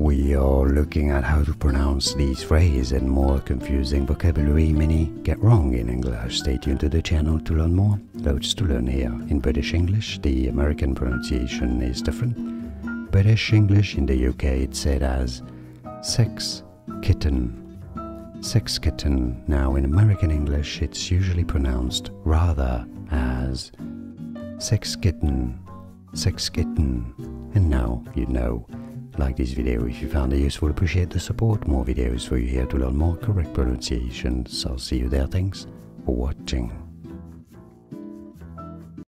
We are looking at how to pronounce these phrases and more confusing vocabulary many get wrong in English. Stay tuned to the channel to learn more. Loads to learn here. In British English, the American pronunciation is different. British English in the UK it's said as sex kitten. Sex kitten. Now in American English it's usually pronounced rather as sex kitten. Sex kitten. And now you know. Like this video if you found it useful, appreciate the support. More videos for you here to learn more correct pronunciations. I'll see you there. Thanks for watching.